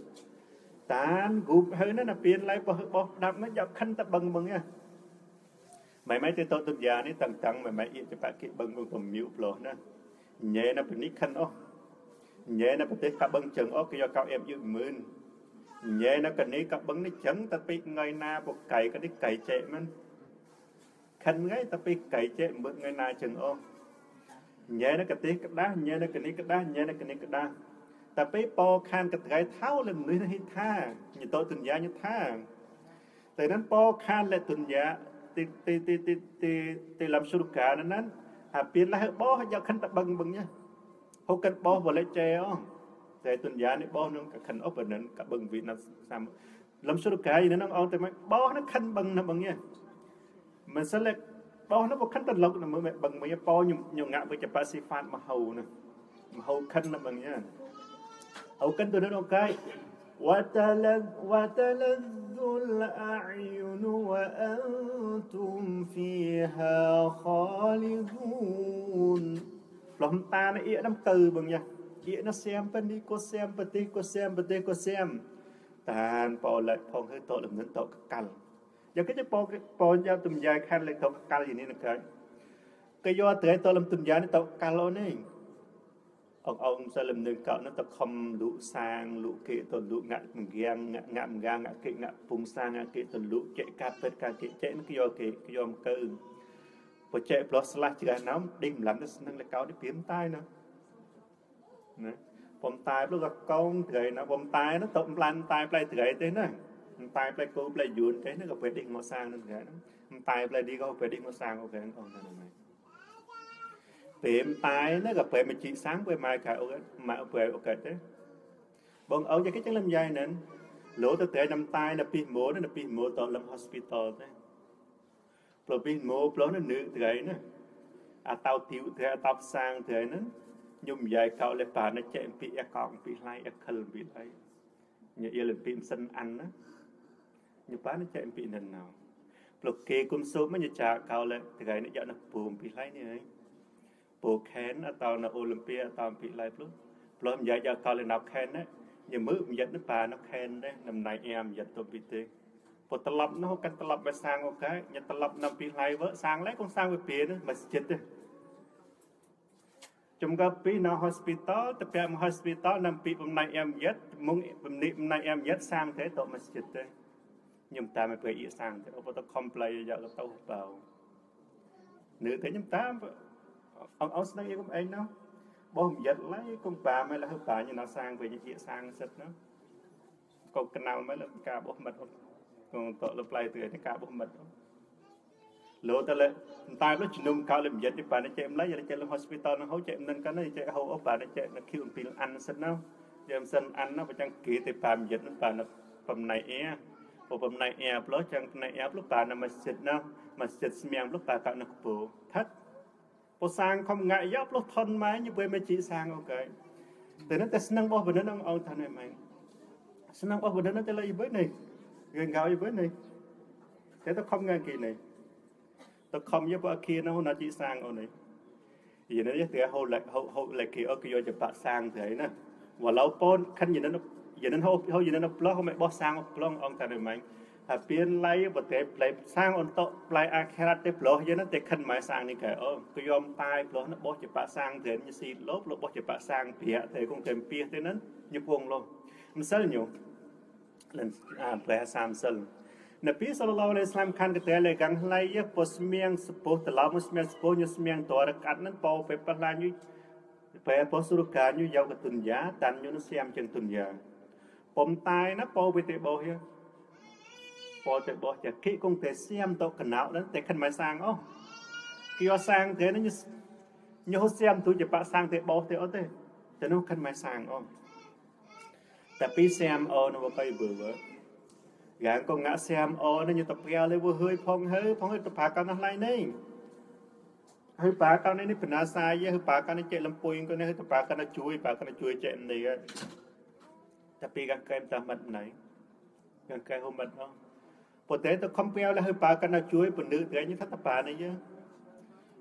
តានគូបហើយណាពៀនឡៃបោះបោះដាប់នេះយកខិនតបឹងបឹងហ្នឹងម៉ែម៉ែទៅតទុយានេះតាំងតាំងម៉ែម៉ែអ៊ីចបៈគេបឹងមកពមៀវផ្លោះណា ញ៉ែណាពីនេះខិនអូញ៉ែណាប្រទេសកាបឹងជើងអូគេយកកៅអៀបយឺម៉ឺនញ៉ែណាកនេះកាបឹងនេះចឹងតែពីថ្ងៃណាពកៃក៏នេះកៃចែកមិនខិនថ្ងៃតែពីកៃចែកមើលថ្ងៃណាចឹងអូញ៉ែណាកទេសក្តាស់ញ៉ែណាកនេះក្តាស់ញ៉ែណាកនេះក្តាស់តែពេលពោខានកត្រៃថៅលមនុស្សនេះថាញតទុនយាញថាតែนั้นពោខានលទុនយាទីទីទីទីទីទីលំសុរកាนั้น អាពីលះបោយកខិនតបឹងបឹងញ៉ាហូកិនបោវលេចែអតែទុនយានេះបោនឹងខិនអបនឹងកបឹងវិណាសាមលំសុរកាយនឹងអងតែបោនឹងខិនបឹងណាបឹងញ៉ាមិនសិលបោនោះបខិនតលុកនៅមើលបឹងមួយបោញញងាក់វិ ជ្ជបសិហ្វាតមហោណាមហោខិនណាបឹងញ៉ា أو كنت نوكاي وتلذ وتلذ الأعين وأنتم فيها خالدون ផ្លំតានអៀកដំកើបងយ៉ាអៀកណាសៀមប៉នេះក៏សៀមប្រទេសក៏សៀមប្រទេសក៏សៀមតានបោលេផងគឺតលំនឹងតកកាល់យ៉ាងគេបោបោយ៉ាទំយាយខានលេតកកាល់យ៉ាងនេះនឹងកើតគេយកត្រៃតលំទំយាយនេះតកកាល់អូនេះ អងអងសិលមនឹងកោនោះតខំលុសាងលុគេតលុងាក់មងៀងងាក់ងាក់មងាងាក់គេងាក់ពុំសាងងាក់គេតលុចេកាត់ពេតកាគេចេនឹងគេយកគេគេយកមកកើបច្ចេកផ្លោះស្លាស់ជ្រះណាំដេញម្លំទៅស្នឹងលកោនេះព្រាមតាយណាណាបំតាយព្រោះក៏កងត្រៃណាបំតាយនោះតម្លាន់តាយផ្លែត្រៃទេណាតាយផ្លែគោផ្លែយួនទេណាក៏ពេលដេញមកសាងនឹងត្រៃណាតាយផ្លែឌីក៏ពេលដេញមកសាងអូខេអូនណា ពេលតាយណាក៏ពេលមកជីសាំងពេលម៉ែខែអូម៉ែពេលអូកែទេបងអូយ៉ាងគេចឹងលំយ៉ៃណិនលោទៅតែដំតាយនៅពីម៉ូនៅពីម៉ូតលំ hospital ទេព្រោះពីម៉ូផ្លោះនៅនឹត្រៃណាអាតោទីវត្រៃអាតោផ្សាងត្រៃហ្នឹងខ្ញុំនិយាយកោលេប៉ានៅចេះពីអកងពីឡៃអខលពីឡៃញ៉ាយលពីមិនសិនអានណាញ៉ាប៉ានៅចេះពីនឹងណៅព្រោះគេគុំសូមញ៉ាចាកោលេត្រៃនេះយកនៅពូមពីឡៃនេះហើយ bộ khen ở tàu là Olympia ở tàu bị lại plus plus mình dạy cho tàu lên nạp khen đấy nhưng mứ mình dạy nó bà nó khen đấy năm nay em dạy tôi bị tê bộ tập lập nó cần tập lập về sang một cái nhà tập lập năm bị lại vợ sang lấy con sang về phía nữa mà chết đấy chúng ta bị nó hospital tập em hospital năm bị hôm nay em dạy muốn hôm nay hôm nay em dạy sang thế tội mà chết đấy nhưng ta mới phải sang thế ô tô complain giờ là tàu vào nữ thế nhưng ta អងអងស្នឹងយក អីនោះបោះយិតឡៃគុំបាមិនលះបាញ់ណសាងវិញជាសាងសិតនោះកុកកណៅមិនលការបោះមិត្តកងតលផ្លៃទៅការបោះមិត្តលោតលេតែលជំនុំកោលមយិតទីបានចេមឡៃចេល hospital នោះហូចចេមនឹងកាន់ចេហូអបានចេនៅ Q ពីលអានសិននោះយើងសិនអាននោះបើចឹងគេទៅបានយិតនោះបានបំណៃអែពបំណៃអែផ្លោះចឹងផ្នៃអែផ្លោះបានមកសិតនោះមកសិតស្មៀងផ្លោះបានកណកពូថាត់ ពោសាងខំងាក់យកផ្លោះថនម៉ែញពេលមកជីសាងអូខេតែនឹងតែស្នឹងបោះបណ្ឌិតអង្គអង្គថាណែម៉ែស្នឹងបោះបណ្ឌិតទៅលើយវិញនេះគេងៅយវិញនេះតែទៅខំងាក់គេនេះទៅខំយកពួកអគារនោះណាជីសាងអូនេះយីនេះតែហូលហូហូលគេអូគេយកទៅបាក់សាងទៅណាវឡូវពូនខិនយីនេះយីនេះហូហូយីនេះផ្លោះមិនបោះសាងផ្លោះអង្គថាណែម៉ែ ហើយពៀនឡៃប្រទេសផ្លែសាងអន្តផ្លែអាខេរ៉ាត់ទេផ្លោះយើងតែខិនម៉ែសាងនេះកែអូគឺយំតាយផ្លោះនោះបោះជាបាក់សាងត្រេនញស៊ីលោបលោបោះជាបាក់សាងប្រាក់តែគង់តែពីទេហ្នឹងញពងលោម្សិលញោលិនអាប្រែ30សិលនប៊ីសល្លឡោះអាឡៃស្លាមខាន់កតែលេកាំងឡៃយពោស្មៀងសពោតឡោមស្មៀងសពោញស្មៀងតរកាត់ហ្នឹងបោពេលបឡាញុយពេលពោសុរកាញុយកទុនយ៉ាតាន់យុនសៀមចឹងទុនយ៉ាពុំតាយណាពោវិទេបោហៀ ពោទេបោចាគិគង់តែសៀមតកណៅដល់តែខិនមិនសាងអូគីសាងទេនេះញោសៀមទូជាបាក់សាងទេបោទេអត់ទេតែនោះខិនមិនសាងអូតែពីសៀមអូនៅបៃបឺយ៉ាងក៏ងាក់សៀមអូនេះទៅព្រាលលេវហើយផងហើយផងទៅផាកណោះឡៃនេះហើយប៉ាកោនេះនេះបណ្ណាសាយហើយប៉ាកោនេះចេះលំពុយក៏នេះទៅប៉ាកោនេះជួយប៉ាកោនេះជួយចេះនេះ តែពីកាកែមតាមមិត្តណៃកាកែហុំមិត្តអស់ប៉ុន្តែទៅខំពាវលហើយប៉ាកោនេះជួយពន្លឺត្រែងថាតប៉ានេះយើង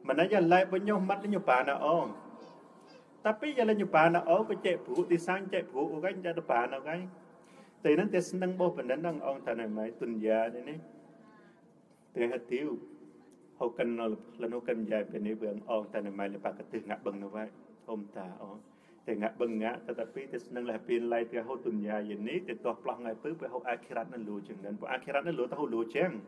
មិនណាយ៉ាឡៃបញោមិត្តញប៉ាណាអងតែពីយ៉ាឡៃញប៉ាណា អងក៏ចេះព្រុទីសាំងចេះព្រុអូកែចាតប៉ាណាកែតែនឹងតែស្នឹងបោះបណ្ដឹងអងថាណៃម៉ៃទុនយ៉ានេះនេះតែហត់ទីវ hô cần nó là nó cần dài bên này vườn on tại này mai là bà cái từ ngã bưng nó vậy hôm ta on thì ngã bưng ngã ta tapi thì nâng là pin lại thì hô tuần dài vậy ní thì toa plong ngày bữa phải hô akhirat nó lùi chừng nên akhirat nó lùi ta hô lùi chăng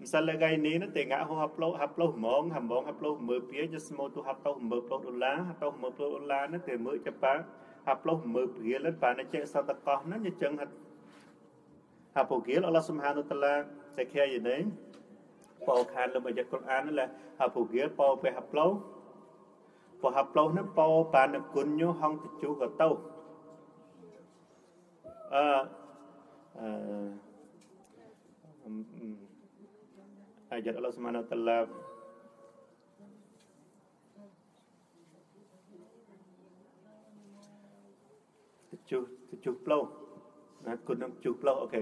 misalnya gai ni nó thì ngã hô hấp lâu hấp lâu mong hầm mong hấp lâu mưa phía cho small tu hấp lâu mưa lâu đô la hấp lâu mưa lâu đô la nó thì mưa cho bà hấp lâu mưa phía lên bà nó chạy sao ta con nó như chân hấp hấp bồ kia Allah subhanahu wa ta'ala sẽ khe gì đấy ពោខានលើអាយ៉ាត់កុរអាននោះហៅពូគៀពោពេលហាប់ឡូ ពោហាប់ឡូនោះពោបានគុណញហងតិជូក៏ទៅអឺអឺអាយ៉ាត់អល់ឡោះសុបានតាឡាតិជូតិជូផ្លូណាគុណនឹងជូផ្លូអូខេ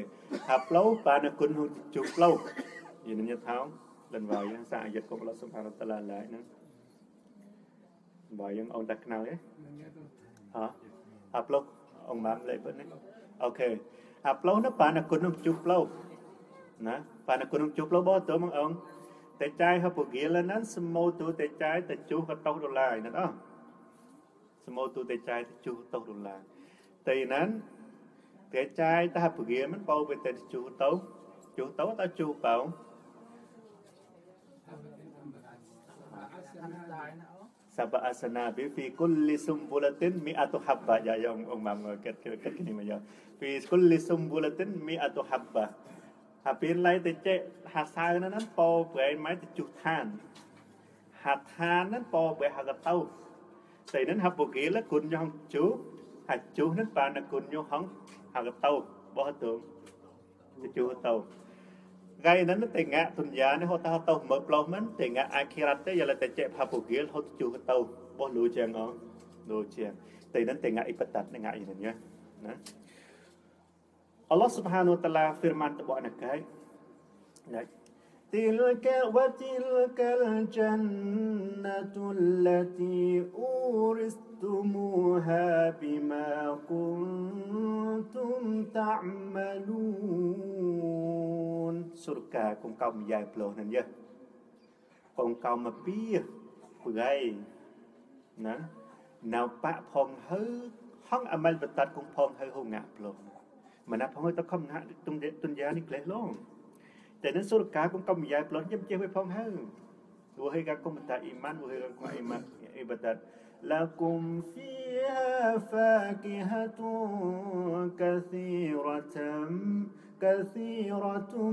ហាប់ផ្លូបានគុ ណនឹងជូផ្លូ nhìn như tháo lần vào yang sa ayat của Allah Subhanahu wa taala lại nữa vào yang ông đặt nào ấy hả upload ông mám lại bên đấy ok upload nó bạn là kun ông chụp lâu nè bạn là kun ông chụp lâu bao tuổi mong ông តែចាយហបគៀលហ្នឹងសម៉ូទូតែចាយតែជុះក៏តោដុល្លារណាអស់សម៉ូទូតែចាយតែជុះតោដុល្លារតែហ្នឹងតែចាយតែហបគៀមិនបោទៅតែជុះតោជុះតោតជុះបោ sab'a asana bi fi kulli sumbulatin mi'atu habba ya ya ông ông mam kết kết kết cái này mà giờ fi kulli sumbulatin mi'atu habba hà pin lại tới chế hà sai nó nó po về máy tới chụp than hạt than nó po về hạt tàu thì nó hấp bột kia là cún nhau chú hạt chú nó bà nó cún nhau hóng hạt tàu bỏ tượng chú tàu gai nan te nga tun ya ne ho ta to mo plo man te nga akhirat te yala te che pha pu gil ho chu ka to bo lu chang o lu chang te nan te nga ipatat ne nga ini nya na Allah Subhanahu wa taala firman te bo anakai na تلك وتلك الجنة التي أورثتموها بما كنتم تعملون surga kong kau menjai peluh nan ya kong kau mapia pegai na nampak phong hư hong amal betat kong phong hư hong ngak peluh mana phong hư ta không ngak tung tung giá ni kleh long តែនឹងសុរកាគុំកំយាយប្ល แต่นั้นสุรกาของกำยายปลดย่ำเจียไปพ้องเฮ้ดูให้กันก็มตาอิมันดูให้กันก็อิมันอิบัตัด لكم فيها فاكهة كثيرة كثيرة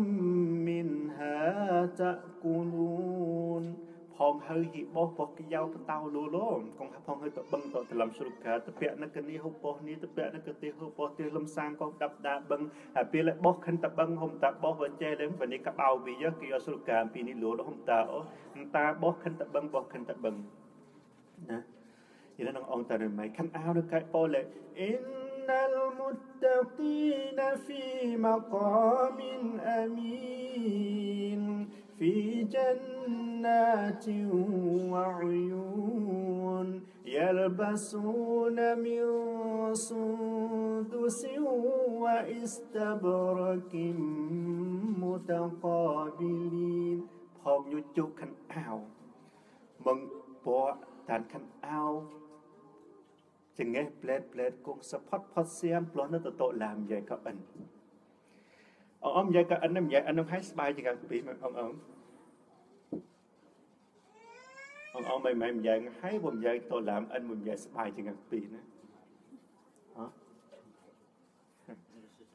منها تأكلون ផងហើយហិបោះបោះកយោបតោលូឡូកងផងហើយទៅបឹងទៅត្រឡំស្រុកកាទៅពាក់នៅកនេះហូបបោះនេះទៅពាក់នៅកទេហូបបោះទេលំសាងកោដាប់ដាបឹងហើយពេលបោះខិនតបឹងហុំតាបោះវិញចេះលេងវនេះកបោវីយគេយកស្រុកកាពីនេះលូហុំតាអូតាបោះខិនតបឹងបោះខិនតបឹងណាយល់នឹងអង្គតារមិនខិនអោនៅកែប៉ូលេអ៊ីន المتقين في مقام أمين في جنات وعيون يلبسون من سندس واستبرك متقابلين ផងយុជុខខិនអាវមងពកតានខិនអាវចង្អេះផ្លែតផ្លែតគង់សផាត់ផាត់សៀមផ្លោះនៅតតឡាមយាយកអិន អងអមយាយកអិននឹងយាយអិននឹងឲ្យស្បាយជាងពីមកអងអងអងអងមិនមិនយ៉ាងឲ្យបំយ៉ាងតឡាមអិនបំយ៉ាងស្បាយជាងពីណាហ៎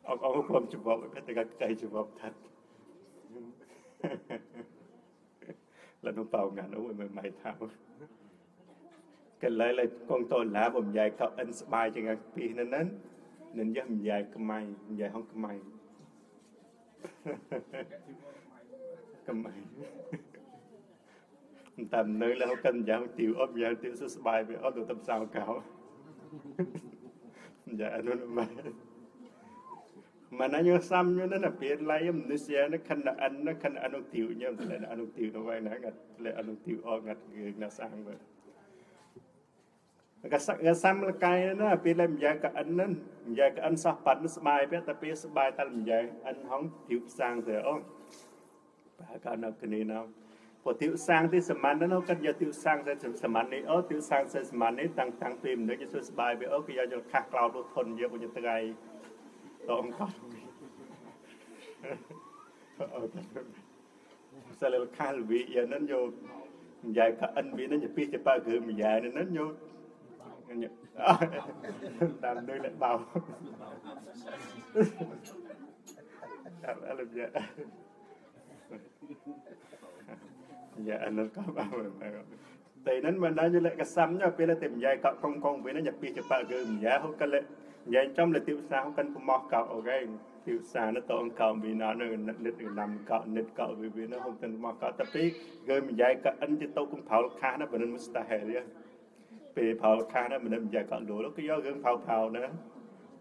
អងអងខ្ញុំច្បប់តែកកៃច្បប់ថាត់แล้ cầm máy. Tầm nơi là không cần giáo tiểu, ốp giáo tiểu sức bài về ốp được tâm sao cáo. Dạ luôn mà. Mà nó như xăm như nó là biết lấy, em nó xe, nó khăn là ăn, nó khăn ăn ông tiêu nhá lại là ăn ông tiêu nó vay nó ngặt lại ăn ông tiêu o ngặt người nó sang vậy. កសកសំលកាយណាពេលតែម្យ៉ាងកអិនណាម្យ៉ាងកអិនសោះប៉ាត់ស្បាយពេលតែពេលស្បាយតែម្យ៉ាងអិនហងធៀវសាងទៅអូបើកនៅគ្នាណាពោធិវសាងទីសមានណាកាត់យកធិវសាងទៅសមាននេះអូធិវសាងទៅសមាននេះតាំងតាំងពីមនុស្សយកស្បាយវាអូគេយកយកខាស់ក្រោតលុះធនយកយកថ្ងៃតអង្កត់អូសាលលខាលវិយ៉ាងនឹងយកម្យ៉ាងកអិនវានឹងទៅពីទៅបើគឺម្យ៉ាងនឹងយក yo Làm đôi lại bao Làm làm dạ Dạ anh nó có bao mà Thì nên mà nói như lại cái xăm nhau Vì là tìm dài cọ công công Vì nó nhập pi cha pa gư mà dài không cái lệ យ៉ាងចំលតិវសាកាន់ប្រមោះកោអូខេទិវសានតងកោវិណានៅនិតណាំកោនិតកោវិវិណាហុំតិនមកកោតពីគឺមិនយ៉ៃក ពេលផលខាសហ្នឹងមិនមិនយ៉ាកក់លួលគេយករឿងផោផោហ្នឹង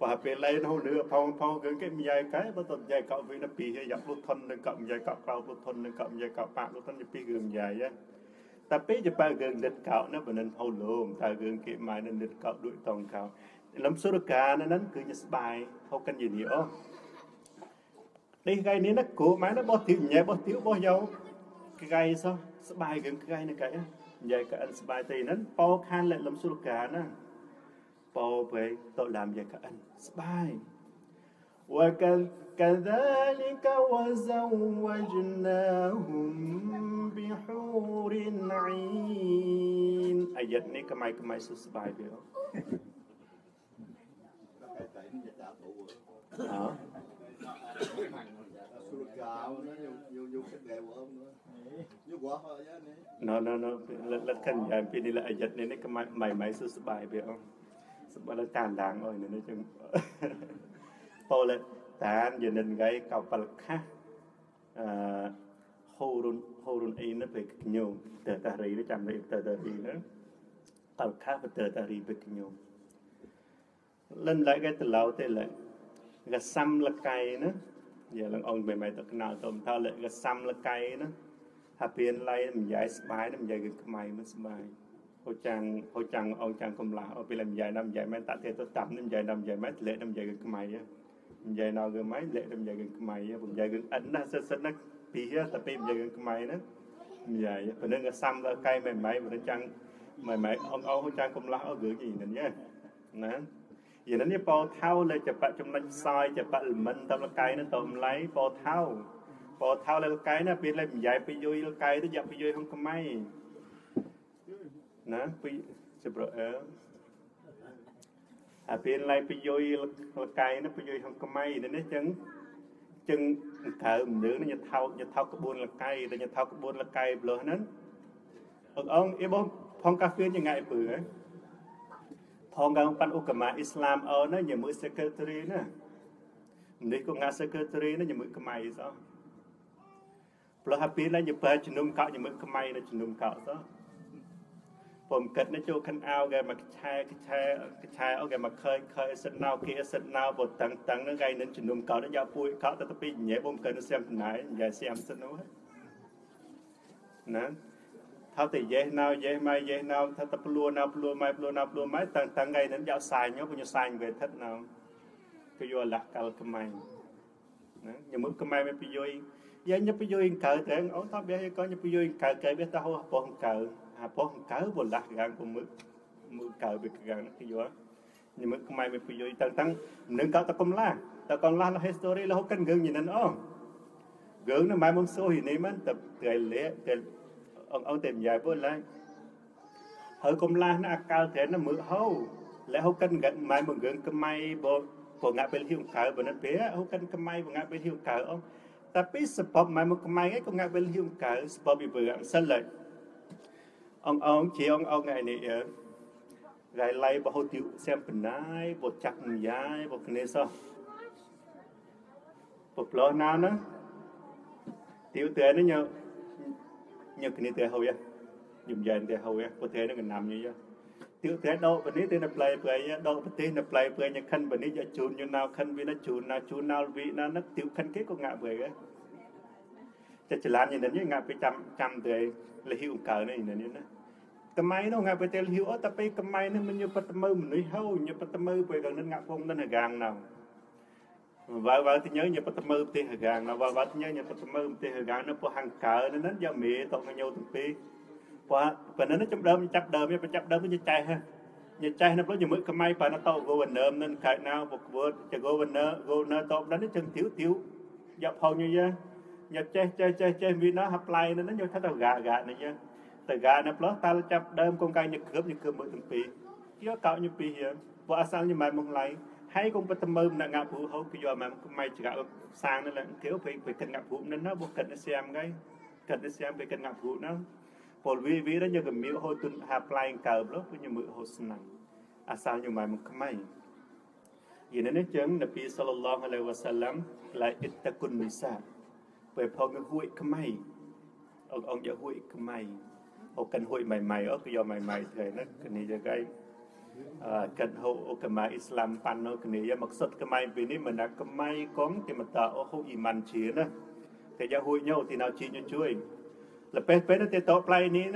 បើពេលលេនោះលឺផងផងគឺគេមិនយ៉ាកែបើតត់យ៉ាកក់វិញទៅពីយ៉ាក់លុតធននឹងកក់មិនយ៉ាកក់ក្រៅលុតធននឹងកក់មិនយ៉ាកក់ប៉ាក់លុតធនទៅពីរឿងយ៉ាយតែពេលទៅបើរឿងលិតកោណាបើនឹងហូលលោមតែរឿងគេម៉ែនឹងលិតកោដូចតងកោលំសុរកាហ្នឹងគឺជាស្បាយហូកិនយានីអូនេះថ្ងៃនេះណាគ្រូម៉ែណាបោះទៀវញ៉ែបោះទៀវបោះយកថ្ងៃសោះស្បាយរឿងថ្ងៃនេះកែណា និយាយក៏អិនស្បាយទៅហ្នឹងពោខានលលំសុរកាណាពោទៅទៅឡាមយាយក៏អិនស្បាយ وكذلك وزوجناهم بحور عين អាយតនេះកម៉ៃកម៉ៃសុស្បាយវា Hả? No, no, no. Let kan yang pi ni la ayat ni ni ke mai mai su sebai be ông. Sebab la tan dang oi ni chung. Po le tan ye nen gai ka pal kha. À horun horun ai na pe nyo. Te ta ri ni cham ri te ta ri na. Pal kha pe te ta ri pe nyo. Lên lại cái từ lâu thế lại កសំលកៃណា យាឡើងអង្គមិនមែនទៅកណៅទៅតលកសំលកៃណាថាពៀនឡៃមិនយាយស្បាយមិនយាយគឺខ្មៃមិនស្បាយហូចាំងហូចាំងអង្គចាំងកំឡាអពេលមិនយាយណាមិនយាយមែនតាទេទៅតាមមិនយាយណាមិនយាយមែនលេមិនយាយគឺខ្មៃមិនយាយណៅគឺម៉ៃលេមិនយាយគឺខ្មៃមិនយាយគឺអិនណាសិតសិតណាពីតែពេលមិនយាយគឺខ្មៃណាមិនយាយប៉ុណ្ណឹងកសំលកៃមិនម៉ៃមិនចាំងមិនម៉ៃអង្គអង្គហូចាំងកំឡាអឺគឺយីណាណា យាននេះពោថៅលើចបៈចំណុចផ្សោយចបៈលមិនតលកៃនឹងតមឡៃពោថៅពោថៅលើកៃណាពេលលេបយ៉ៃពីយុយលកៃទៅយ៉ាប់ពីយុយហងកម៉ៃណាពីសប្រអើអាពេលឡៃពីយុយលកៃណាពីយុយហងកម៉ៃនេះចឹងចឹងកើមនុស្សនេះថោកថោកក្បួនលកៃតែថោកក្បួនលកៃប្លោះហ្នឹងអងអងអីបងផងកាហ្វេយ៉ាងងាយពើហ៎ Ponggang pan ugama Islam ở nó nhiều mũi secretary nè នេះក៏ងា secretary នេះជាមួយខ្មៅសោះព្រោះហាពីឡើងទៅជំនុំកោជាមួយខ្មៅនៅជំនុំកោសោះពុំគិតនេះចូលខិនអោគេមកឆែកឆែកឆែអូគេមកឃើញឃើញសិតណៅគេសិតណៅពុតឹងតឹងហ្នឹងគេនឹងជំនុំកោទៅយកពួយកោទៅទៅពីញ៉ែពុំគិតនឹងសៀមណៃញ៉ែសៀមសិតនោះណា ថាតែយេណៅយេម៉ៃយេណៅថាតែព្លួណៅព្លួម៉ៃព្លួណៅព្លួម៉ៃតាំងតាំងថ្ងៃនឹងយកសាញពុញសាញវេថិតណៅគឺយកលះកលក្មៃណាញមុតក្មៃមិនពីយុយយ៉ាងញ៉ាប់ពីយុយកើតែអូតបៀក៏ញ៉ាប់ពីយុយកើកែបៀតហោះពោះកើអាពោះកើបលះកាងពុំមើមើកើពីកាងគឺយកញមុតក្មៃមិនពីយុយតាំងតាំងនឹងកោតកំឡាតកំឡាល history លហកិនងញ៉ិនអូងងនៅម៉ែមុំសូហីនេះមិនតែតែលេតែ ông ông tìm giải bữa lại hơi công la nó cao thế nó mượn hâu lẽ hâu cân gần mai mà gần cái mai bộ pengapel hiu kau benar pea bukan kemai pengapel hiu kau om tapi sebab mai មកកម៉ៃឯងក៏ងាក់វិលហ៊ីមកៅ sebab ពីបើមិនសិនឡើយអងអងជាអងអងថ្ងៃនេះរៃឡៃបហូទីសែមបណ្ណាយបចាក់ញ៉ាយបគ្នា សោះបប្លោណាណាទីវតែនេះញញគ្នាតែហូយញំយ៉ែនតែហូយប្រទេសនឹងណាំញីទីតែដកបនេះទៅនៅផ្លែផ្លែដកប្រទេសនៅផ្លែផ្លែញខិនបនេះយកជូនយណៅខិនវាណាជូនណាជូនណៅវិណានឹកទីខិនគេក៏ងាក់បើតែចលានយ៉ាងនេះងាក់ទៅចាំចាំទៅលហ៊ីអង្កើនេះនេះណាកម៉ៃនោះងាក់ទៅលហ៊ីអត់តែពេលកម៉ៃនេះមិនយកបតមើមនុស្សហូញបតមើពេលកងនឹងងាក់ពងនឹងហាងណៅវ៉ាវ៉ាទៅញញបតមើប្រទេសហាងណៅវ៉ាវ៉ាទៅញញបតមើប្រទេសហាងណៅពោះហាងកើនេះយកមេតកញោទាំងពីរព្រោះប៉ុណ្ណឹងចំដើមចាប់ដើមវាចាប់ដើមវាចេះហ៎ញចេះនៅព្រោះជាមួយខ្មែរប៉ានតោ governor នឹងកែណៅបកវតច governor governor តបដល់នេះចឹងទៀវទៀវយកផោញយាញចេះចេះចេះចេះវាណាហាប់ឡៃនៅនេះយកថាតកាកានេះចឹងតកានៅផ្លោះតាល់ចាប់ដើមកងកាយញឹកគ្រើបញឹកគ្រើបមើលទាំងពីរយកកោញពីហៀព្រោះអាសាលញម៉ែមកឡៃ ហើយកុំបតមើមអ្នកងាក់ព្រូហូគឺយកម៉ែខ្មែរចកាសាងនៅឡើងគេពេលពេលកិនងាក់ព្រូនឹងណាបុកិនស្យាមកៃកិនស្យាមពេលកិនងាក់ព្រូណាពលវីវីរញកមីហូទុនហាប្លែងកើបលោគឺញមើហូស្នាំអាសាលញម៉ែមកខ្មែរយីនេះចឹងនប៊ីសល្លឡោះអាឡៃវ៉ាសាឡាំឡាអ៊ីតគុននិសាពេលផងហួយខ្មែរអងអងយកហួយខ្មែរអូកិនហួយម៉ៃម៉ៃអូគឺយកម៉ៃម៉ៃទៅណាគ្នាយកឯង អឺកិនហូអូកម្មាអ៊ីស្លាមប៉ាន់នៅគ្នាមកសុតខ្មែរពីនេះមិនណាខ្មែរកងទីមតាអូហូអ៊ីម៉ាន់ជាណាតែយកហួយញោទីណៅជីញជួយលពេះពេះទៅតផ្លៃនេះ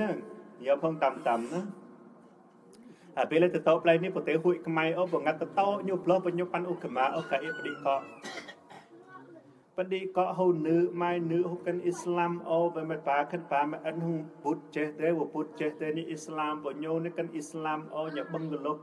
ណាយកផងតាមតាមណាហើយពេលទៅតផ្លៃនេះប្រទេសហួយខ្មែរអូបងងាត់ទៅតញុផ្លោះបញុប៉ាន់អ៊ុកម៉ាអូកាអ៊ីបឌីកបឌីកហូនឺម៉ៃនឺហុកិនអ៊ីស្លាមអូបែមិនបាខិនបាមិនអិនហុពុតចេះទេវពុតចេះទេនេះអ៊ីស្លាមបញោនេះកិនអ៊ីស្លាមអូញ៉បឹងកលុក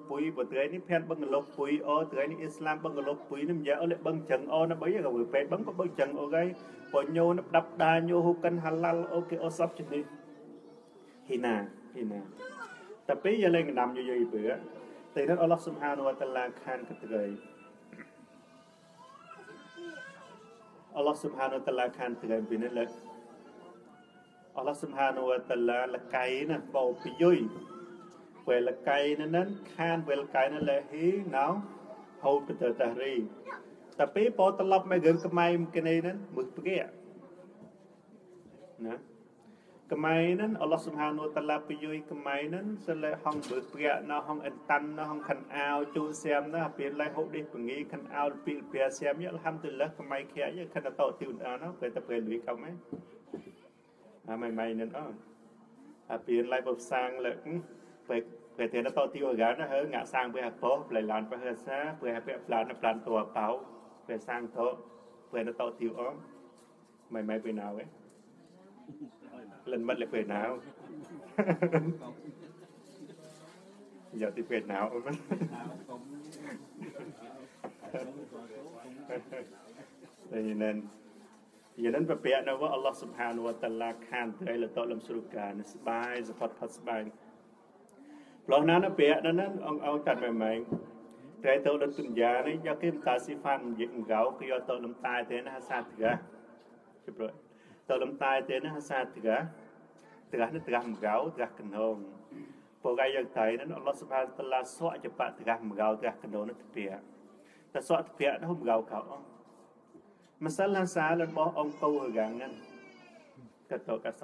ពុយប្រទេសនេះភានបឹងកលុកពុយអូត្រៃនេះអ៊ីស្លាមបឹងកលុកពុយនេះយ៉ាអូលេបឹងចឹងអូណាបីក៏ពេលបឹងក៏បឹងចឹងអូកៃបញោនេះដាប់ដាញោហុកិនហាឡាល់អូគេអូសបជនេះហ៊ីណាហ៊ីណាតែពេលយកលេងដាំយយយពើតែនឹងអល់ឡោះស៊ុបហានវតាឡាខានកត្រៃអល់ឡោះស៊ុបហានវតាឡាខានត្រៃពីនេះលើអល់ឡោះស៊ុបហានវតាឡាលកៃណាបោពីយយពេលលកៃនឹងខានពេលកៃនឹងលេហ៊ីណៅហូតទៅតារីតែពេលបោត្រឡប់មករឿងខ្មែរគេនេះមើលព្រាណា ខ្មែរនឹងអល់ឡោះសុបហានូតាឡាបយុយខ្មែរនឹងសិលេហងបើប្រាក់នៅហងអិនតាន់នៅហងខាន់អាវជូសៀមណាពេលឡៃហូដេសពងីខាន់អាវពីប្រាសៀមយល់ហាំទុលះខ្មែរខែយខណ្ឌតោទីនអណាពេលតែពេលលុយកំហ៎អាម៉ៃម៉ៃនឹងអអាពេលឡៃបសាងលើពេលពេលតែតោទីអកាណាហើងាក់សាងពេលអពោផ្លៃឡានពេលសាពេលពេលផ្លានផ្លានតួបោពេលសាងតោពេលតោទីអម៉ៃម៉ៃពេលណាវឯ lần mất lại về nào? Giờ thì về nào mất nên giờ đến về nó với Allah subhanahu wa ta'ala khan tới là tội làm suru cả nó bài giờ phát phát bài lo nó nó bịa nó nó ông ông chặt mày mày. Trái tội đến tuần già này, do cái ta si phan dựng gạo cái do tội làm tai thế nó sát ra chụp rồi. តលំតែទេណាសាត្រាត្រាស់នេះត្រាស់មកោត្រាស់កណងពួកកាយយកតៃនឹងអល់ឡោះសុបានតឡាសក់ចបត្រាស់មកោត្រាស់កណងនេះទៅតែសក់ទៅនោះមកោកោម្សិលឡាសារបស់អង្គកោរកាងហ្នឹងកតោកស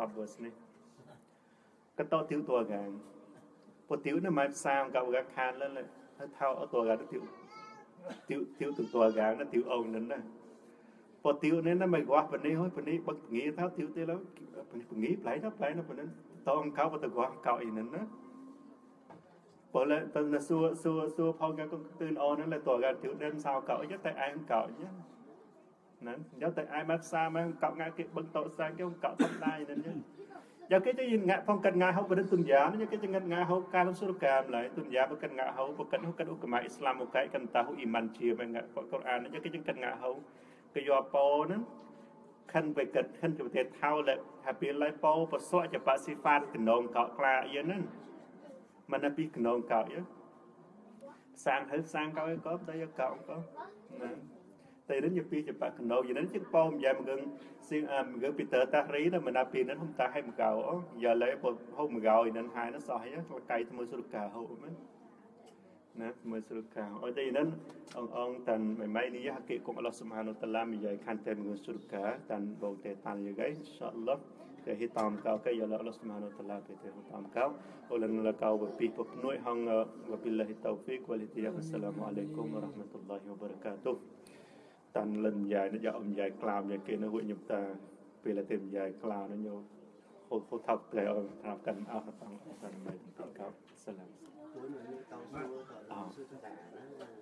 បវស្នេះកតោទីវតួកាងពុទីវនេះមិនសាមកោរកាខានលើហើយថៅអត់តួកាទីវទីវទីវតួកាងណាទីវអង្គហ្នឹងណាពទាវនេះណាមិនកោះបនេះហើយបនេះបឹកងាទៅទាវទេឡើយបនេះងីផ្លែទៅផ្លែទៅបនេះតអង្កោបទៅកោះកោអីហ្នឹងណាបើលើទៅណាសួរសួរសួរផងកាកទឿនអហ្នឹងលើតកាទាវដឹងសោកោយកតែឯងកោញណាយកតែឯងមកផ្សារមកកោងាគេបឹងតោសាញគេកោធម្មតាហ្នឹងយកគេទៅងាក់ផងកាត់ងាហៅបរិទុនយ៉ាយកគេទៅងាត់ងាហៅការសុរកាមឡើយទុនយ៉ាបកាត់ងាហៅបកាត់ហៅកាត់ឧបមាអ៊ីស្លាមមកកែកន្តហុអ៊ីម៉ាន់ជាមកងាក់កូរ៉ានយ កគេទៅកាត់ងាហៅគេយកពោហ្នឹងខិនទៅគិតខិនទៅប្រទេសថៅលើថាពេលឡៃពោបសក់ចបស៊ីហ្វាតកណងកោក្លាអីហ្នឹងមិនណាពីកណងកោយ sang hơi sang cao cái cốp đây cậu có nè tại đến nhiều khi chụp bạc cần đầu giờ đến chiếc bom giờ mình gần xin à mình gần Peter ta rí đó mình áp đến không ta hay một gạo giờ lấy một hôm một gạo nên hai nó sỏi á cây thì mới sụt cả hậu mới nè mới sụt cả ở đây nên ông ông tần mày may ní hắc cũng Allah subhanahu wa ta'ala mình dạy khăn tên mình sụt cả tần bầu tệ tàn như vậy inshallah គេហិតំកោគេយកអល់ឡោះស្មានតាឡាទៅទៅតំកោអូលនលកោបពីពពនួយហងវបិលឡាហ៊ីតៅហ្វីកវលិទីអស្សឡាមអាឡៃគុំវរ៉ាហ្មាតុលឡាហ៊ីវបារកាតុតាន់លិនយ៉ាយយកអំយ៉ាយក្លាមយ៉ាគេនៅហួយញឹមតាពេលតែយ៉ាយក្លានញោហូតហូតថាប់តែអត់ប្រាប់កាន់អស់តាមតាមមិនទៅកោសាឡាម 啊。